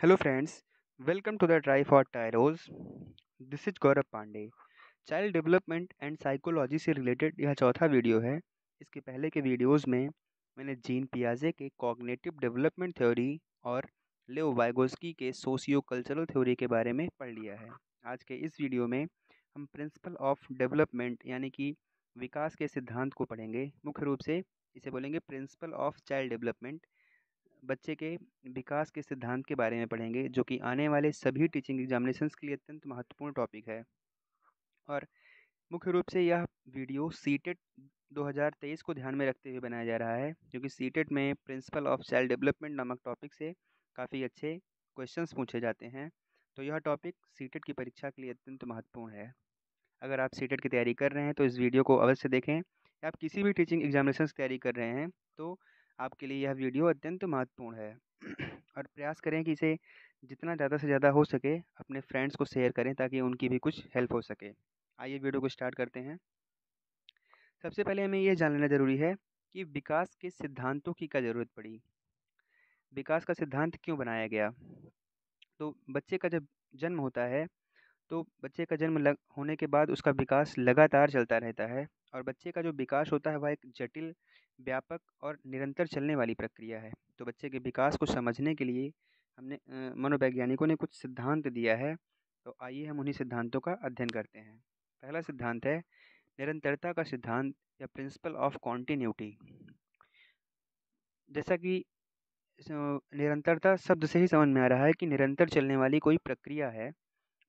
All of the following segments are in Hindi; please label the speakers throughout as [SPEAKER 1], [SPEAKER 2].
[SPEAKER 1] Hello friends, welcome to the Try for Tyros. This is Gaurav Pandey child development and psychology से रिलेटेड यह चौथा वीडियो है। इसके पहले के वीडियोस में मैंने जीन पियाजे के कॉग्नेटिव डेवलपमेंट थ्योरी और लेओ वाइगोस्की के सोशियो कल्चरल थ्योरी के बारे में पढ़ लिया है। आज के इस वीडियो में हम प्रिंसिपल ऑफ़ डेवलपमेंट यानी कि विकास के सिद्धांत को पढ़ेंगे। मुख्य रूप से इसे बोलेंगे प्रिंसिपल ऑफ़ चाइल्ड डेवलपमेंट बच्चे के विकास के सिद्धांत के बारे में पढ़ेंगे, जो कि आने वाले सभी टीचिंग एग्जामिनेशंस के लिए अत्यंत महत्वपूर्ण टॉपिक है। और मुख्य रूप से यह वीडियो सीटेट 2023 को ध्यान में रखते हुए बनाया जा रहा है क्योंकि सीटेट में प्रिंसिपल ऑफ़ चाइल्ड डेवलपमेंट नामक टॉपिक से काफ़ी अच्छे क्वेश्चंस पूछे जाते हैं। तो यह टॉपिक सीटेट की परीक्षा के लिए अत्यंत महत्वपूर्ण है। अगर आप सीटेट की तैयारी कर रहे हैं तो इस वीडियो को अवश्य देखें। आप किसी भी टीचिंग एग्जामिनेशन की तैयारी कर रहे हैं तो आपके लिए यह वीडियो अत्यंत महत्वपूर्ण है। और प्रयास करें कि इसे जितना ज़्यादा से ज़्यादा हो सके, अपने फ्रेंड्स को शेयर करें ताकि उनकी भी कुछ हेल्प हो सके। आइए वीडियो को स्टार्ट करते हैं। सबसे पहले हमें यह जान लेना ज़रूरी है कि विकास के सिद्धांतों की क्या ज़रूरत पड़ी? विकास का सिद्धांत क्यों बनाया गया? तो बच्चे का जब जन्म होता है तो बच्चे का जन्म लग होने के बाद उसका विकास लगातार चलता रहता है और बच्चे का जो विकास होता है, वह एक जटिल व्यापक और निरंतर चलने वाली प्रक्रिया है। तो बच्चे के विकास को समझने के लिए हमने मनोवैज्ञानिकों ने कुछ सिद्धांत दिया है तो आइए हम उन्हीं सिद्धांतों का अध्ययन करते हैं। पहला सिद्धांत है, निरंतरता का सिद्धांत या प्रिंसिपल ऑफ़ कॉन्टीन्यूटी जैसा कि निरंतरता शब्द से ही समझ में आ रहा है कि निरंतर चलने वाली कोई प्रक्रिया है,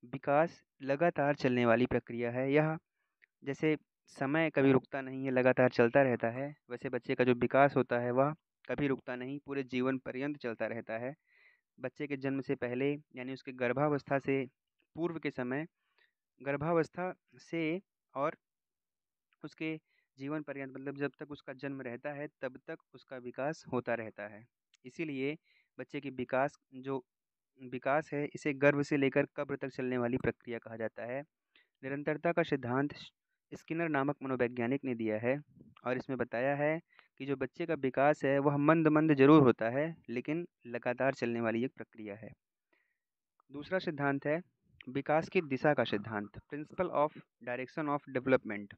[SPEAKER 1] विकास लगातार चलने वाली प्रक्रिया है यह जैसे समय कभी रुकता नहीं है लगातार चलता रहता है। वैसे बच्चे का जो विकास होता है वह कभी रुकता नहीं पूरे जीवन पर्यंत चलता रहता है। बच्चे के जन्म से पहले यानी उसके गर्भावस्था से पूर्व के समय गर्भावस्था से और उसके जीवन पर्यंत मतलब जब तक उसका जन्म रहता है तब तक उसका विकास होता रहता है। इसीलिए बच्चे के विकास जो विकास है इसे गर्भ से लेकर कब्र तक चलने वाली प्रक्रिया कहा जाता है। निरंतरता का सिद्धांत स्किनर नामक मनोवैज्ञानिक ने दिया है और इसमें बताया है कि जो बच्चे का विकास है, वह मंद मंद ज़रूर होता है, लेकिन लगातार चलने वाली एक प्रक्रिया है। दूसरा सिद्धांत है, विकास की दिशा का सिद्धांत principle of direction of development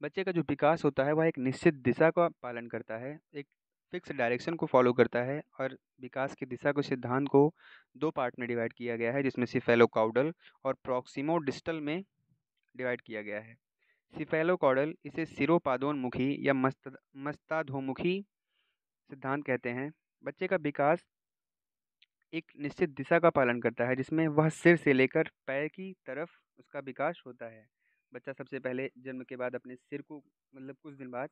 [SPEAKER 1] बच्चे का जो विकास होता है, वह एक निश्चित दिशा का पालन करता है, एक फिक्स डायरेक्शन को फॉलो करता है और विकास की दिशा को सिद्धांत को दो पार्ट में डिवाइड किया गया है, जिसमें सिफेलोकाउडल और प्रॉक्सिमो डिस्टल में डिवाइड किया गया है। सिफेलोकॉडल इसे सिरोपादोन्मुखी या मस्त, मस्ताधोमुखी सिद्धांत कहते हैं। बच्चे का विकास एक निश्चित दिशा का पालन करता है, जिसमें वह सिर से लेकर पैर की तरफ़ उसका विकास होता है। बच्चा सबसे पहले जन्म के बाद अपने सिर को मतलब कुछ दिन बाद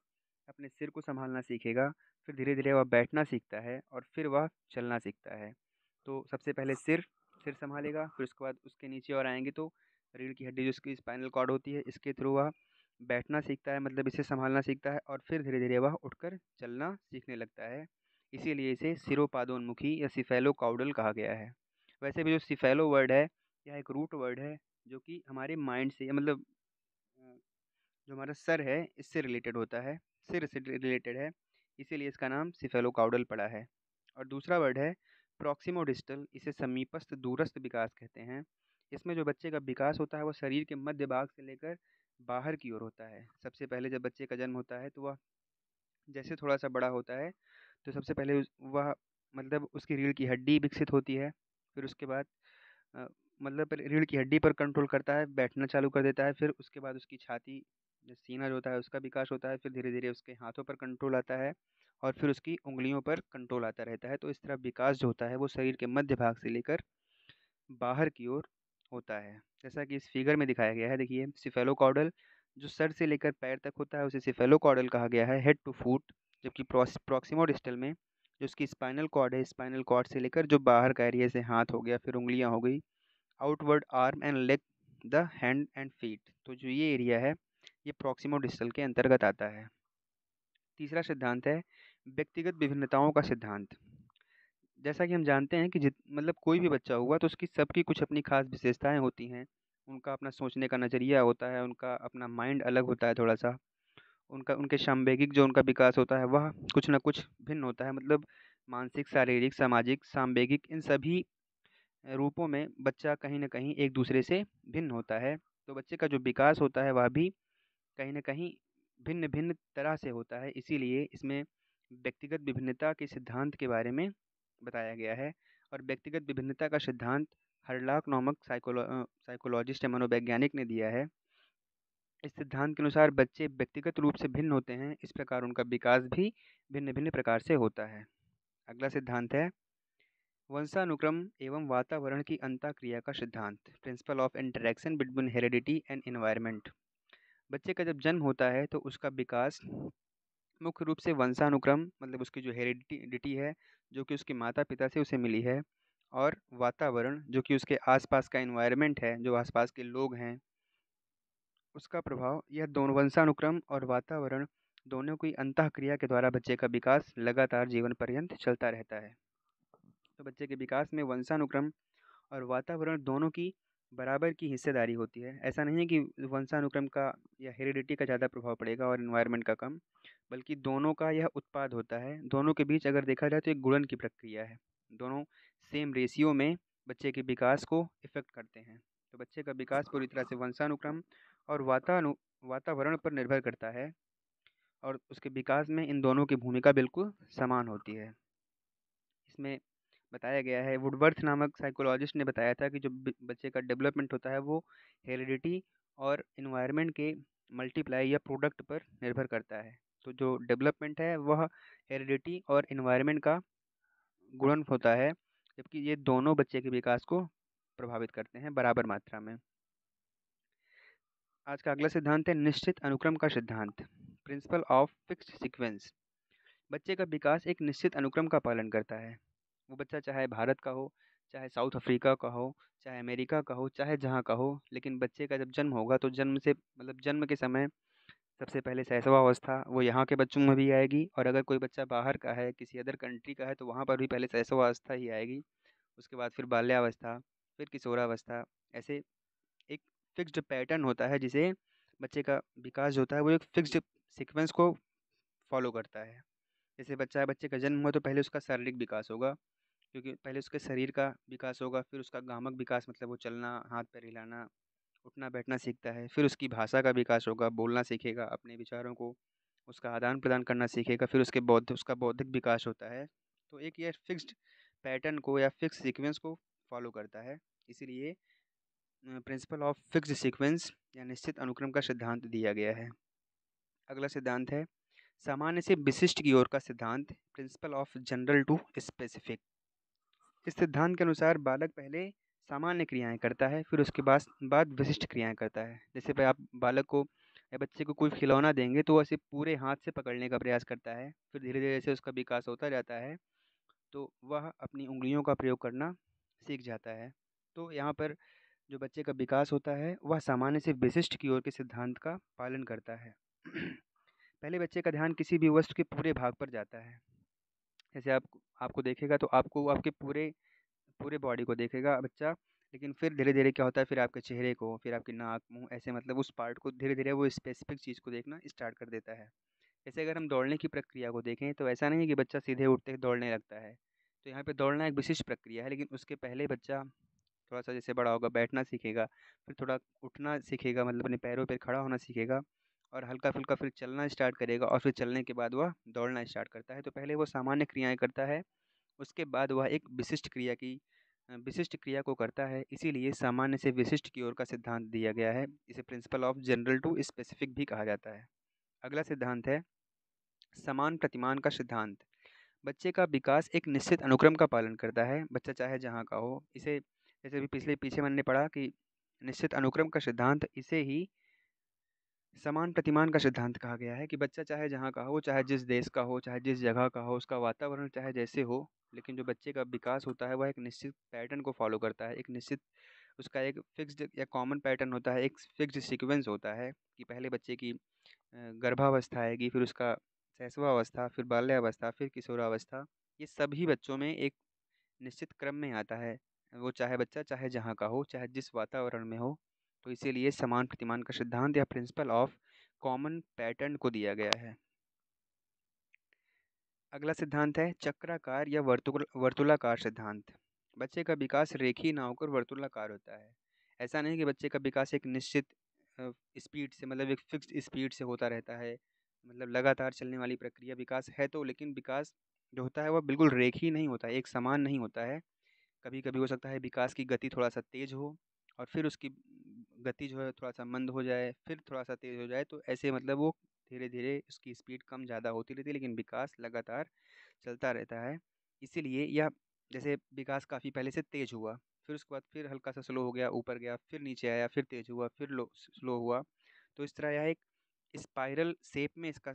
[SPEAKER 1] अपने सिर को संभालना सीखेगा, फिर धीरे धीरे वह बैठना सीखता है और फिर वह चलना सीखता है। तो सबसे पहले सिर सिर संभालेगा, फिर उसके बाद उसके नीचे और आएँगे तो रीढ़ की हड्डी, जो उसकी स्पाइनल कॉर्ड होती है, इसके थ्रू वह बैठना सीखता है मतलब इसे संभालना सीखता है और फिर धीरे धीरे वह उठकर चलना सीखने लगता है। इसीलिए इसे सिरोपादोन्मुखी या सिफेलो काउडल कहा गया है। वैसे भी जो सिफेलो वर्ड है, यह एक रूट वर्ड है, जो कि हमारे माइंड से मतलब जो हमारा सर है, इससे रिलेटेड होता है, सिर से रिलेटेड है, इसीलिए इसका नाम सिफेलो काउडल पड़ा है। और दूसरा वर्ड है प्रॉक्सिमो डिस्टल इसे समीपस्थ दूरस्थ विकास कहते हैं। इसमें जो बच्चे का विकास होता है, वो शरीर के मध्य भाग से लेकर बाहर की ओर होता है। सबसे पहले जब बच्चे का जन्म होता है तो वह जैसे थोड़ा सा बड़ा होता है तो सबसे पहले वह मतलब उसकी रीढ़ की हड्डी विकसित होती है, फिर उसके बाद मतलब रीढ़ की हड्डी पर कंट्रोल करता है, बैठना चालू कर देता है, फिर उसके बाद उसकी छाती सीना जो होता है, उसका विकास होता है, फिर धीरे धीरे उसके हाथों पर कंट्रोल आता है और फिर उसकी उंगलियों पर कंट्रोल आता रहता है। तो इस तरह विकास जो होता है, वो शरीर के मध्य भाग से लेकर बाहर की ओर होता है। जैसा कि इस फिगर में दिखाया गया है, देखिए सिफेलोकॉडल जो सर से लेकर पैर तक होता है, उसे सिफेलोकॉडल कहा गया है, हेड टू फूट, जबकि प्रॉक्सिमो डिस्टल में जो उसकी स्पाइनल कॉर्ड है, स्पाइनल कॉर्ड से लेकर जो बाहर का एरिया से हाथ हो गया, फिर उंगलियाँ हो गई, outward arm and leg, the hand and feet. तो जो ये एरिया है, ये प्रॉक्सिमो डिस्टल के अंतर्गत आता है। तीसरा सिद्धांत है, व्यक्तिगत विभिन्नताओं का सिद्धांत। जैसा कि हम जानते हैं कि जित मतलब कोई भी बच्चा हुआ तो उसकी सबकी कुछ अपनी खास विशेषताएँ होती हैं। उनका अपना सोचने का नज़रिया होता है, उनका अपना माइंड अलग होता है थोड़ा सा उनका, उनके सामवेगिक जो उनका विकास होता है, वह कुछ ना कुछ भिन्न होता है। मतलब मानसिक, शारीरिक, सामाजिक सांवेगिक इन सभी रूपों में बच्चा कहीं ना कहीं एक दूसरे से भिन्न होता है। तो बच्चे का जो विकास होता है, वह भी कहीं ना कहीं भिन्न भिन्न तरह से होता है। इसीलिए इसमें व्यक्तिगत विभिन्नता के सिद्धांत के बारे में बताया गया है और व्यक्तिगत विभिन्नता का सिद्धांत हरलाक नामक साइकोलो साइकोलॉजिस्ट या मनोवैज्ञानिक ने दिया है। इस सिद्धांत के अनुसार बच्चे व्यक्तिगत रूप से भिन्न होते हैं, इस प्रकार उनका विकास भी भिन्न भिन्न प्रकार से होता है। अगला सिद्धांत है, वंशानुक्रम एवं वातावरण की अंतःक्रिया का सिद्धांत principle of interaction between heredity and environment बच्चे का जब जन्म होता है तो उसका विकास मुख्य रूप से वंशानुक्रम मतलब उसकी जो हेरिडिटी है, जो कि उसके माता पिता से उसे मिली है, और वातावरण, जो कि उसके आसपास का इन्वायरमेंट है, जो आसपास के लोग हैं, उसका प्रभाव, यह दोनों, वंशानुक्रम और वातावरण दोनों की अंतः क्रिया के द्वारा बच्चे का विकास लगातार जीवन पर्यंत चलता रहता है। तो बच्चे के विकास में वंशानुक्रम और वातावरण दोनों की बराबर की हिस्सेदारी होती है। ऐसा नहीं है कि वंशानुक्रम का या हेरिडिटी का ज़्यादा प्रभाव पड़ेगा और इन्वायरमेंट का कम, बल्कि दोनों का यह उत्पाद होता है। दोनों के बीच अगर देखा जाए तो एक गुणन की प्रक्रिया है। दोनों सेम रेशियो में बच्चे के विकास को इफ़ेक्ट करते हैं। तो बच्चे का विकास पूरी तरह से वंशानुक्रम और वातानु, वातावरण पर निर्भर करता है और उसके विकास में इन दोनों की भूमिका बिल्कुल समान होती है। इसमें बताया गया है। वुडवर्थ नामक साइकोलॉजिस्ट ने बताया था कि जो बच्चे का डेवलपमेंट होता है वो हेरिडिटी और इन्वायरमेंट के मल्टीप्लाई या प्रोडक्ट पर निर्भर करता है। तो जो डेवलपमेंट है वह हेरिडिटी और इन्वायरमेंट का गुणन होता है, जबकि ये दोनों बच्चे के विकास को प्रभावित करते हैं बराबर मात्रा में। आज का अगला सिद्धांत है निश्चित अनुक्रम का सिद्धांत प्रिंसिपल ऑफ़ फिक्स्ड सीक्वेंस बच्चे का विकास एक निश्चित अनुक्रम का पालन करता है। वो बच्चा चाहे भारत का हो, चाहे साउथ अफ्रीका का हो, चाहे अमेरिका का हो, चाहे जहाँ का हो, लेकिन बच्चे का जब जन्म होगा तो जन्म से मतलब जन्म के समय सबसे पहले शैशवावस्था वो यहाँ के बच्चों में भी आएगी और अगर कोई बच्चा बाहर का है, किसी अदर कंट्री का है तो वहाँ पर भी पहले शैशवावस्था ही आएगी, उसके बाद फिर बाल्यावस्था, फिर किशोरावस्था, ऐसे एक फिक्स्ड पैटर्न होता है जिसे बच्चे का विकास होता है वो एक फिक्स्ड सीक्वेंस को फॉलो करता है। जैसे बच्चा, बच्चे का जन्म हुआ तो पहले उसका शारीरिक विकास होगा क्योंकि पहले उसके शरीर का विकास होगा, फिर उसका गामक विकास मतलब वो चलना, हाथ पैर हिलाना, उठना, बैठना सीखता है, फिर उसकी भाषा का विकास होगा, बोलना सीखेगा, अपने विचारों को उसका आदान प्रदान करना सीखेगा, फिर उसके बौद्ध, उसका बौद्धिक विकास होता है। तो एक ये फिक्स्ड पैटर्न को या फिक्स सीक्वेंस को फॉलो करता है। इसीलिए प्रिंसिपल ऑफ़ फिक्स्ड सीक्वेंस या निश्चित अनुक्रम का सिद्धांत दिया गया है। अगला सिद्धांत है, सामान्य से विशिष्ट की ओर का सिद्धांत principle of general to specific इस सिद्धांत के अनुसार बालक पहले सामान्य क्रियाएँ करता है, फिर उसके बाद बाद विशिष्ट क्रियाएँ करता है। जैसे भाई आप बालक को, या बच्चे को कोई खिलौना देंगे तो वैसे पूरे हाथ से पकड़ने का प्रयास करता है, फिर धीरे धीरे से उसका विकास होता जाता है तो वह अपनी उंगलियों का प्रयोग करना सीख जाता है। तो यहाँ पर जो बच्चे का विकास होता है, वह सामान्य से विशिष्ट की ओर के सिद्धांत का पालन करता है। पहले बच्चे का ध्यान किसी भी वस्तु के पूरे भाग पर जाता है। जैसे आप आपको देखेगा तो आपको आपके पूरे पूरे बॉडी को देखेगा बच्चा। लेकिन फिर धीरे धीरे क्या होता है, फिर आपके चेहरे को, फिर आपकी नाक, मुँह, ऐसे मतलब उस पार्ट को धीरे धीरे वो स्पेसिफिक चीज़ को देखना स्टार्ट कर देता है। जैसे अगर हम दौड़ने की प्रक्रिया को देखें तो ऐसा नहीं है कि बच्चा सीधे उठते दौड़ने लगता है। तो यहाँ पे दौड़ना एक विशिष्ट प्रक्रिया है, लेकिन उसके पहले बच्चा थोड़ा सा जैसे बड़ा होगा, बैठना सीखेगा, फिर थोड़ा उठना सीखेगा मतलब अपने पैरों पर खड़ा होना सीखेगा। और हल्का फुल्का फिर चलना स्टार्ट करेगा और फिर चलने के बाद वह दौड़ना स्टार्ट करता है। तो पहले वो सामान्य क्रियाएँ करता है, उसके बाद वह एक विशिष्ट क्रिया की विशिष्ट क्रिया को करता है। इसीलिए सामान्य से विशिष्ट की ओर का सिद्धांत दिया गया है। इसे principle of general to specific भी कहा जाता है। अगला सिद्धांत है, समान प्रतिमान का सिद्धांत। बच्चे का विकास एक निश्चित अनुक्रम का पालन करता है, बच्चा चाहे जहाँ का हो। इसे जैसे भी पिछले, पीछे मैंने पढ़ा कि निश्चित अनुक्रम का सिद्धांत इसे ही समान प्रतिमान का सिद्धांत कहा गया है कि बच्चा चाहे जहाँ का हो, चाहे जिस देश का हो, चाहे जिस जगह का हो, उसका वातावरण चाहे जैसे हो, लेकिन जो बच्चे का विकास होता है, वह एक निश्चित पैटर्न को फॉलो करता है। एक निश्चित उसका एक फिक्स्ड या कॉमन पैटर्न होता है, एक फिक्स्ड सीक्वेंस होता है कि पहले बच्चे की गर्भावस्था आएगी, फिर उसका शैशवावस्था, फिर बाल्यावस्था, फिर किशोरावस्था, ये सभी बच्चों में एक निश्चित क्रम में आता है। वो चाहे बच्चा चाहे जहाँ का हो, चाहे जिस वातावरण में हो तो इसीलिए समान प्रतिमान का सिद्धांत या प्रिंसिपल ऑफ़ कॉमन पैटर्न को दिया गया है। अगला सिद्धांत है चक्राकार या वर्तुल वर्तुलाकार सिद्धांत। बच्चे का विकास रेखीय ना होकर वर्तुलाकार होता है। ऐसा नहीं कि बच्चे का विकास एक निश्चित स्पीड से मतलब एक फिक्स्ड स्पीड से होता रहता है। मतलब लगातार चलने वाली प्रक्रिया विकास है तो लेकिन विकास जो होता है वह बिल्कुल रेखी नहीं होता है, एक समान नहीं होता है। कभी कभी हो सकता है विकास की गति थोड़ा सा तेज़ हो और फिर उसकी गति जो है थोड़ा सा मंद हो जाए, फिर थोड़ा सा तेज़ हो जाए तो ऐसे मतलब वो धीरे धीरे उसकी स्पीड कम ज़्यादा होती रहती है, लेकिन विकास लगातार चलता रहता है। इसीलिए यह जैसे विकास काफ़ी पहले से तेज़ हुआ, फिर उसके बाद फिर हल्का सा स्लो हो गया, ऊपर गया, फिर नीचे आया, फिर तेज़ हुआ, फिर लो स्लो हुआ। तो इस तरह यह एक स्पायरल शेप में इसका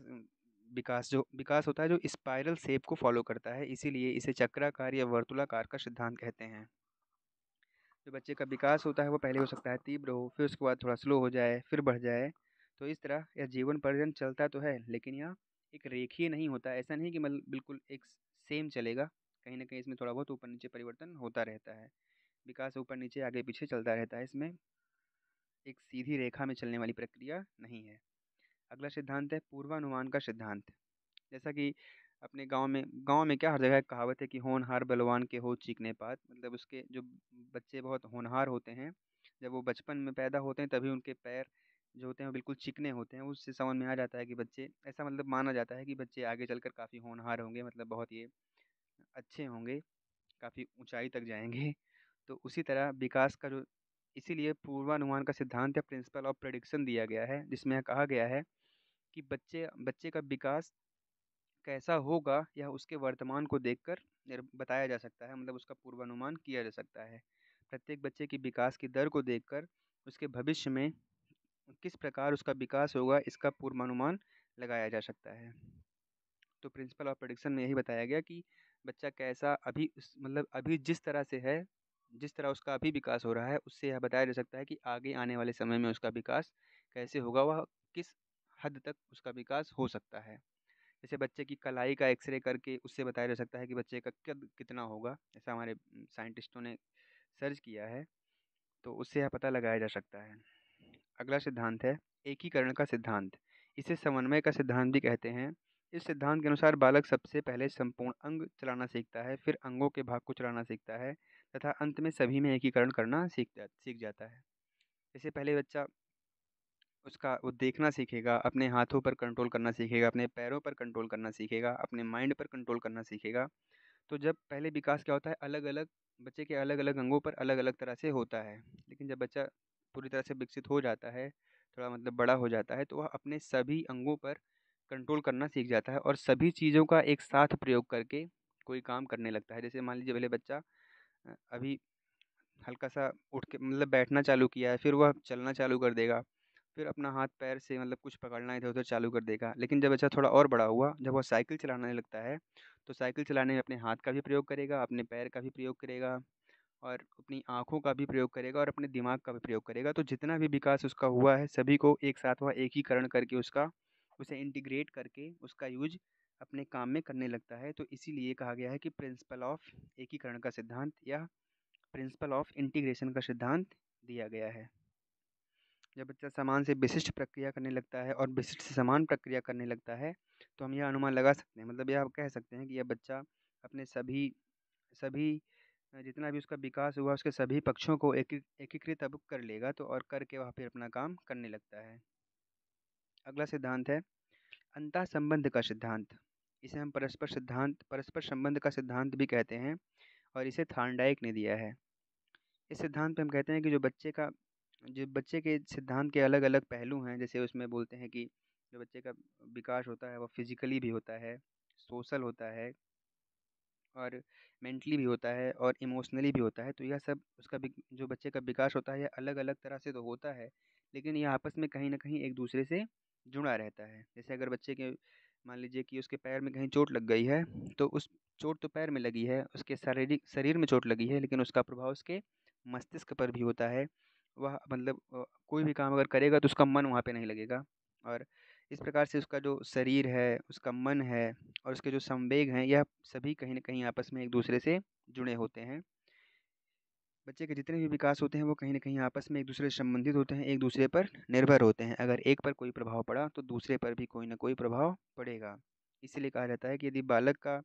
[SPEAKER 1] विकास जो, विकास होता है, जो स्पाइरल शेप को फॉलो करता है, इसीलिए इसे चक्राकार या वर्तुलाकार का सिद्धांत कहते हैं। जो बच्चे का विकास होता है वो पहले हो सकता है तीव्र हो, फिर उसके बाद थोड़ा स्लो हो जाए, फिर बढ़ जाए। तो इस तरह यह जीवन पर्यंत चलता तो है, लेकिन यह एक रेखीय नहीं होता। ऐसा नहीं कि मतलब बिल्कुल एक सेम चलेगा। कहीं ना कहीं इसमें थोड़ा बहुत ऊपर नीचे परिवर्तन होता रहता है। विकास ऊपर नीचे, आगे पीछे चलता रहता है। इसमें एक सीधी रेखा में चलने वाली प्रक्रिया नहीं है। अगला सिद्धांत है पूर्वानुमान का सिद्धांत। जैसा कि अपने गाँव में गाँव में क्या हर जगह कहावत है कि होनहार बलवान के हो चीखने पात। मतलब उसके जो बच्चे बहुत होनहार होते हैं, जब वो बचपन में पैदा होते हैं, तभी उनके पैर जो होते हैं वो बिल्कुल चिकने होते हैं। उससे समझ में आ जाता है कि बच्चे, ऐसा मतलब माना जाता है कि बच्चे आगे चलकर काफ़ी होनहार होंगे मतलब बहुत ये अच्छे होंगे, काफ़ी ऊंचाई तक जाएँगे। तो उसी तरह विकास का जो, इसीलिए पूर्वानुमान का सिद्धांत या प्रिंसिपल ऑफ़ प्रडिक्शन दिया गया है, जिसमें कहा गया है कि बच्चे बच्चे का विकास कैसा होगा यह उसके वर्तमान को देखकर बताया जा सकता है मतलब उसका पूर्वानुमान किया जा सकता है। प्रत्येक बच्चे की विकास की दर को देखकर उसके भविष्य में किस प्रकार उसका विकास होगा, इसका पूर्वानुमान लगाया जा सकता है। तो प्रिंसिपल ऑफ़ प्रडिक्शन में यही बताया गया कि बच्चा कैसा अभी मतलब अभी जिस तरह से है, जिस तरह उसका अभी विकास हो रहा है, उससे यह बताया जा सकता है कि आगे आने वाले समय में उसका विकास कैसे होगा, वह किस हद तक उसका विकास हो सकता है। जैसे बच्चे की कलाई का एक्सरे करके उससे बताया जा सकता है कि बच्चे का कद कितना होगा, ऐसा हमारे साइंटिस्टों ने सर्च किया है तो उससे यह पता लगाया जा सकता है। अगला सिद्धांत है, एकीकरण का सिद्धांत। इसे समन्वय का सिद्धांत भी कहते हैं। इस सिद्धांत के अनुसार बालक सबसे पहले संपूर्ण अंग चलाना सीखता है, फिर अंगों के भाग को चलाना सीखता है, तथा अंत में सभी में एकीकरण करना सीख सीख जाता है। जैसे पहले बच्चा उसका, वो देखना सीखेगा, अपने हाथों पर कंट्रोल करना सीखेगा, अपने पैरों पर कंट्रोल करना सीखेगा, अपने माइंड पर कंट्रोल करना सीखेगा। तो जब पहले विकास क्या होता है? अलग अलग बच्चे के अलग अलग अंगों पर अलग अलग तरह से होता है। लेकिन जब बच्चा पूरी तरह से विकसित हो जाता है, थोड़ा मतलब बड़ा हो जाता है तो वह अपने सभी अंगों पर कंट्रोल करना सीख जाता है और सभी चीज़ों का एक साथ प्रयोग करके कोई काम करने लगता है। जैसे मान लीजिए पहले बच्चा अभी हल्का सा उठ के मतलब बैठना चालू किया है, फिर वह चलना चालू कर देगा। फिर अपना हाथ पैर से मतलब कुछ पकड़ना इधर उधर चालू कर देगा। लेकिन जब बच्चा थोड़ा और बड़ा हुआ, जब वह साइकिल चलाने लगता है तो साइकिल चलाने में अपने हाथ का भी प्रयोग करेगा, अपने पैर का भी प्रयोग करेगा और अपनी आँखों का भी प्रयोग करेगा और अपने दिमाग का भी प्रयोग करेगा। तो जितना भी विकास उसका हुआ है, सभी को एक साथ वह एकीकरण करके उसका, उसे इंटीग्रेट करके उसका यूज़ अपने काम में करने लगता है। तो इसीलिए कहा गया है कि प्रिंसिपल ऑफ़ एकीकरण का सिद्धांत या प्रिंसिपल ऑफ़ इंटीग्रेशन का सिद्धांत दिया गया है। जब बच्चा समान से विशिष्ट प्रक्रिया करने लगता है और विशिष्ट से समान प्रक्रिया करने लगता है तो हम यह अनुमान लगा सकते हैं। मतलब यह आप कह सकते हैं कि यह बच्चा अपने सभी सभी जितना भी उसका विकास हुआ उसके सभी पक्षों को एकीकृत अब कर लेगा तो और करके वह फिर अपना काम करने लगता है। अगला सिद्धांत है अंतः संबंध का सिद्धांत। इसे हम परस्पर सिद्धांत, परस्पर संबंध का सिद्धांत भी कहते हैं और इसे थार्नडाइक ने दिया है। इस सिद्धांत पर हम कहते हैं कि जो बच्चे का जो बच्चे के सिद्धांत के अलग अलग पहलू हैं, जैसे उसमें बोलते हैं कि जो बच्चे का विकास होता है वो फिजिकली भी होता है सोशल होता है और मेंटली भी होता है और इमोशनली भी होता है तो यह सब उसका जो बच्चे का विकास होता है, यह अलग अलग तरह से तो होता है, लेकिन यह आपस में कहीं ना कहीं एक दूसरे से जुड़ा रहता है। जैसे अगर बच्चे के, मान लीजिए कि उसके पैर में कहीं चोट लग गई है तो उस चोट तो पैर में लगी है, उसके शारीरिक, शरीर में चोट लगी है, लेकिन उसका प्रभाव उसके मस्तिष्क पर भी होता है वह मतलब कोई भी काम अगर करेगा तो उसका मन वहाँ पे नहीं लगेगा। और इस प्रकार से उसका जो शरीर है, उसका मन है और उसके जो संवेग हैं, यह सभी कहीं ना कहीं आपस में एक दूसरे से जुड़े होते हैं। बच्चे के जितने भी विकास होते हैं, वो कहीं ना कहीं आपस में एक दूसरे से संबंधित होते हैं, एक दूसरे पर निर्भर होते हैं। अगर एक पर कोई प्रभाव पड़ा तो दूसरे पर भी कोई ना कोई प्रभाव पड़ेगा। इसीलिए कहा जाता है कि यदि बालक का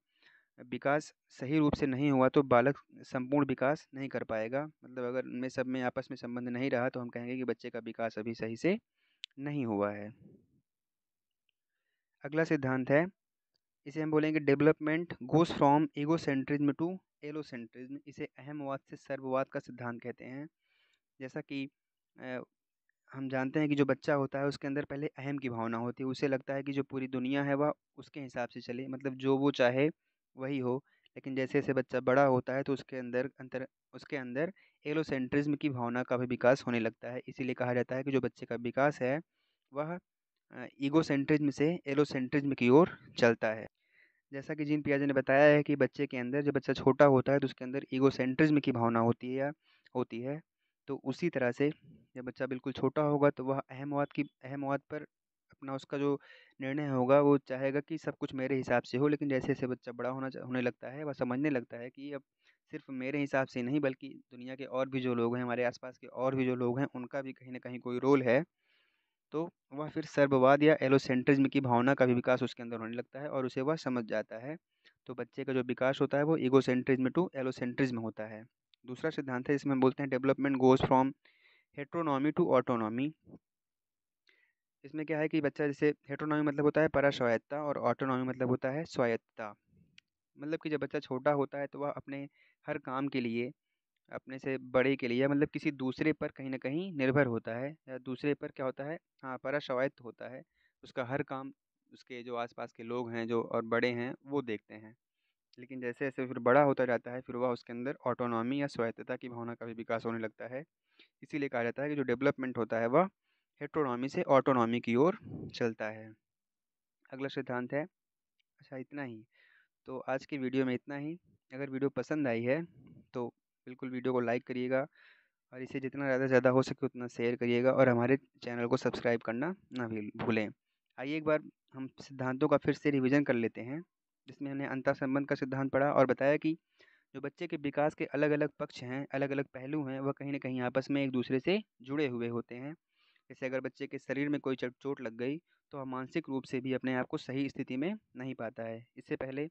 [SPEAKER 1] विकास सही रूप से नहीं हुआ तो बालक संपूर्ण विकास नहीं कर पाएगा। मतलब अगर उनमें सब में आपस में संबंध नहीं रहा तो हम कहेंगे कि बच्चे का विकास अभी सही से नहीं हुआ है। अगला सिद्धांत है, इसे हम बोलेंगे development goes from egocentrism to allocentrism. इसे अहमवाद से सर्ववाद का सिद्धांत कहते हैं। जैसा कि हम जानते हैं कि जो बच्चा होता है उसके अंदर पहले अहम की भावना होती है। उसे लगता है कि जो पूरी दुनिया है वह उसके हिसाब से चले। मतलब जो वो चाहे वही हो, लेकिन जैसे जैसे बच्चा बड़ा होता है तो उसके अंदर अंतर, उसके अंदर एलोसेंट्रिज्म की भावना का भी विकास होने लगता है। इसीलिए कहा जाता है कि जो बच्चे का विकास है, वह ईगोसेंट्रिज्म से एलोसेंट्रिज्म की ओर चलता है। जैसा कि जीन पियाजे ने बताया है कि बच्चे के अंदर जब बच्चा छोटा होता है तो उसके अंदर ईगोसेंट्रिज्म की भावना होती है या होती है। तो उसी तरह से जब बच्चा बिल्कुल छोटा होगा तो वह अहमवाद की, अहमवाद पर अपना उसका जो निर्णय होगा वो चाहेगा कि सब कुछ मेरे हिसाब से हो, लेकिन जैसे जैसे बच्चा बड़ा होना होने लगता है वह समझने लगता है कि अब सिर्फ़ मेरे हिसाब से नहीं बल्कि दुनिया के और भी जो लोग हैं, हमारे आसपास के और भी जो लोग हैं, उनका भी कहीं ना कहीं कोई रोल है। तो वह फिर सर्ववाद या एलोसेंट्रिज्म की भावना का भी विकास उसके अंदर होने लगता है और उसे वह समझ जाता है। तो बच्चे का जो विकास होता है वो ईगोसेंट्रिज्म टू एलोसेंट्रिज्म होता है। दूसरा सिद्धांत है इसमें बोलते हैं development goes from heteronomy to autonomy. इसमें क्या है कि बच्चा जैसे हेट्रोनॉमी मतलब होता है परास्वायत्ता और ऑटोनॉमी मतलब होता है स्वायत्ता मतलब कि जब बच्चा छोटा होता है तो वह अपने हर काम के लिए, अपने से बड़े के लिए या मतलब किसी दूसरे पर कहीं ना कहीं निर्भर होता है। या दूसरे पर क्या होता है? हाँ परास्वायत्त होता है। उसका हर काम उसके जो आसपास के लोग हैं जो और बड़े हैं, वो देखते हैं। लेकिन जैसे जैसे फिर बड़ा होता जाता है, फिर वह उसके अंदर ऑटोनॉमी या स्वायत्तता की भावना का भी विकास होने लगता है। इसीलिए कहा जाता है कि जो डेवलपमेंट होता है वह हेट्रोनॉमी से ऑटोनॉमी की ओर चलता है। अगला सिद्धांत है। अच्छा इतना ही। तो आज की वीडियो में इतना ही। अगर वीडियो पसंद आई है तो बिल्कुल वीडियो को लाइक करिएगा और इसे जितना ज़्यादा ज़्यादा हो सके उतना शेयर करिएगा और हमारे चैनल को सब्सक्राइब करना ना भूलें। आइए एक बार हम सिद्धांतों का फिर से रिवीजन कर लेते हैं, जिसमें हमने अंतर संबंध का सिद्धांत पढ़ा और बताया कि जो बच्चे के विकास के अलग अलग पक्ष हैं अलग अलग पहलू हैं, वह कहीं ना कहीं आपस में एक दूसरे से जुड़े हुए होते हैं। जैसे अगर बच्चे के शरीर में कोई चोट लग गई तो वह मानसिक रूप से भी अपने आप को सही स्थिति में नहीं पाता है। इससे पहले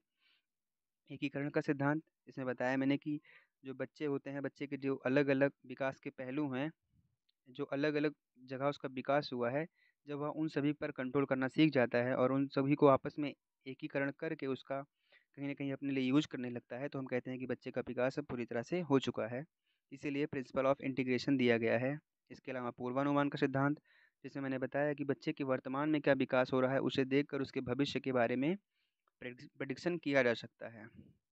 [SPEAKER 1] एकीकरण का सिद्धांत इसमें बताया मैंने कि जो बच्चे होते हैं, बच्चे के जो अलग अलग विकास के पहलू हैं, जो अलग अलग जगह उसका विकास हुआ है, जब वह उन सभी पर कंट्रोल करना सीख जाता है और उन सभी को आपस में एकीकरण करके उसका कहीं ना कहीं अपने लिए यूज़ करने लगता है तो हम कहते हैं कि बच्चे का विकास अब पूरी तरह से हो चुका है। इसीलिए प्रिंसिपल ऑफ़ इंटीग्रेशन दिया गया है। इसके अलावा पूर्वानुमान का सिद्धांत, जिसमें मैंने बताया कि बच्चे के वर्तमान में क्या विकास हो रहा है, उसे देखकर उसके भविष्य के बारे में प्रडिक्शन किया जा सकता है।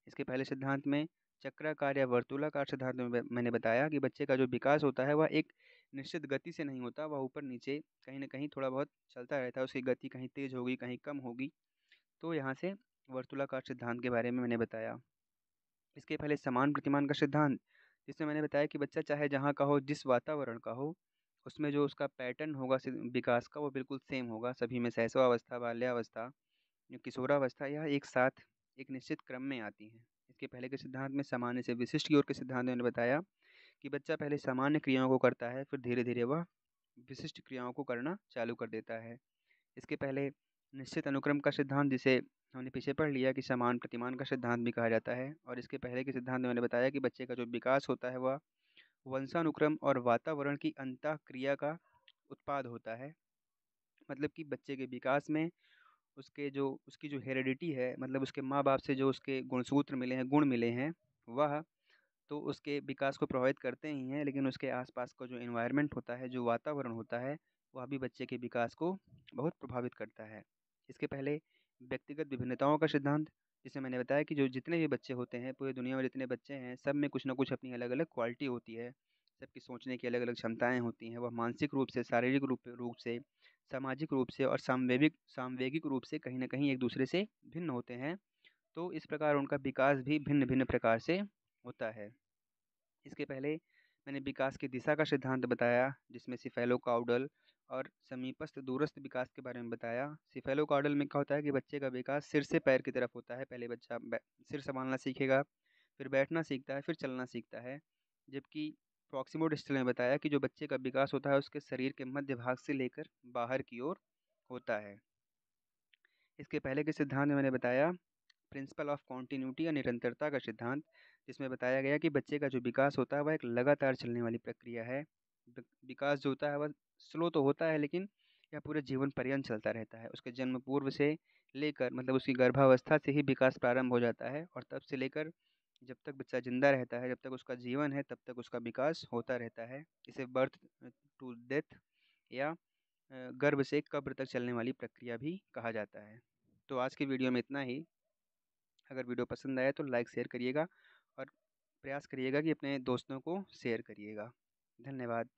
[SPEAKER 1] इसके पहले सिद्धांत में चक्राकार या वर्तूलाकार सिद्धांत में मैंने बताया कि बच्चे का जो विकास होता है, वह एक निश्चित गति से नहीं होता, वह ऊपर नीचे कहीं ना कहीं थोड़ा बहुत चलता रहता है, उसकी गति कहीं तेज़ होगी, कहीं कम होगी। तो यहाँ से वर्तूलाकार सिद्धांत के बारे में मैंने बताया। इसके पहले समान प्रतिमान का सिद्धांत जिसमें मैंने बताया कि बच्चा चाहे जहाँ का हो, जिस वातावरण का हो, उसमें जो उसका पैटर्न होगा विकास का वो बिल्कुल सेम होगा। सभी में शैशवावस्था बाल्यावस्था किशोरावस्था, यह एक साथ, एक निश्चित क्रम में आती हैं। इसके पहले के सिद्धांत में सामान्य से विशिष्ट की ओर के सिद्धांत ने बताया कि बच्चा पहले सामान्य क्रियाओं को करता है, फिर धीरे धीरे वह विशिष्ट क्रियाओं को करना चालू कर देता है। इसके पहले निश्चित अनुक्रम का सिद्धांत जिसे हमने पीछे पढ़ लिया कि समान प्रतिमान का सिद्धांत भी कहा जाता है और इसके पहले के सिद्धांत में मैंने बताया कि बच्चे का जो विकास होता है वह वंशानुक्रम और वातावरण की अंत क्रिया का उत्पाद होता है। मतलब कि बच्चे के विकास में उसके जो, उसकी जो हेरिडिटी है मतलब उसके माँ बाप से जो उसके गुणसूत्र मिले हैं, गुण मिले हैं, वह तो उसके विकास को प्रभावित करते ही हैं, लेकिन उसके आसपास का जो इन्वायरमेंट होता है, जो वातावरण होता है, वह भी बच्चे के विकास को बहुत प्रभावित करता है। इसके पहले व्यक्तिगत विभिन्नताओं का सिद्धांत जिसे मैंने बताया कि जो जितने भी बच्चे होते हैं, पूरी दुनिया में जितने बच्चे हैं, सब में कुछ ना कुछ अपनी अलग अलग क्वालिटी होती है। सबकी सोचने की अलग अलग क्षमताएँ होती हैं, वह मानसिक रूप से, शारीरिक रूप रूप से, सामाजिक रूप से और सामवेगिक सामवेगिक रूप से कहीं ना कहीं एक दूसरे से भिन्न होते हैं। तो इस प्रकार उनका विकास भी भिन्न भिन्न प्रकार से होता है। इसके पहले मैंने विकास की दिशा का सिद्धांत बताया, जिसमें सिफेलो, काउडल और समीपस्थ दूरस्थ विकास के बारे में बताया। सिफेलो काउडल में क्या होता है कि बच्चे का विकास सिर से पैर की तरफ़ होता है। पहले बच्चा सिर संभालना सीखेगा, फिर बैठना सीखता है, फिर चलना सीखता है। जबकि प्रॉक्सिमो डिस्टल ने बताया कि जो बच्चे का विकास होता है, उसके शरीर के मध्य भाग से लेकर बाहर की ओर होता है। इसके पहले के सिद्धांत में मैंने बताया, प्रिंसिपल ऑफ़ कॉन्टीन्यूटी या निरंतरता का सिद्धांत, जिसमें बताया गया कि बच्चे का जो विकास होता है, वह एक लगातार चलने वाली प्रक्रिया है। विकास जो होता है, वह स्लो तो होता है, लेकिन यह पूरे जीवन पर्यंत चलता रहता है। उसके जन्म पूर्व से लेकर मतलब उसकी गर्भावस्था से ही विकास प्रारंभ हो जाता है और तब से लेकर जब तक बच्चा ज़िंदा रहता है, जब तक उसका जीवन है, तब तक उसका विकास होता रहता है। इसे बर्थ टू डेथ या गर्भ से कब्र तक चलने वाली प्रक्रिया भी कहा जाता है। तो आज की वीडियो में इतना ही। अगर वीडियो पसंद आया तो लाइक, शेयर करिएगा और प्रयास करिएगा कि अपने दोस्तों को शेयर करिएगा। धन्यवाद।